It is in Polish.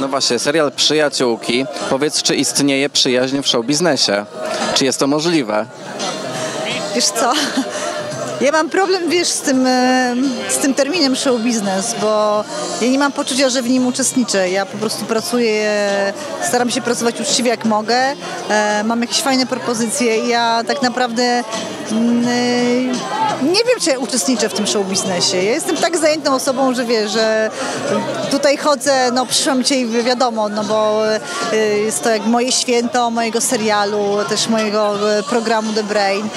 No właśnie, serial Przyjaciółki. Powiedz, czy istnieje przyjaźń w show biznesie? Czy jest to możliwe? Wiesz co? Ja mam problem, wiesz, z tym, e, z tym terminem show biznes, bo ja nie mam poczucia, że w nim uczestniczę. Ja po prostu pracuję, staram się pracować uczciwie jak mogę. E, Mam jakieś fajne propozycje ja tak naprawdę mm, e, nie wiem, czy ja uczestniczę w tym show biznesie. Ja jestem tak zajętą osobą, że wiesz, że tutaj chodzę, no przyszłam dzisiaj wiadomo, no bo e, jest to jak moje święto mojego serialu, też mojego e, programu The Brain.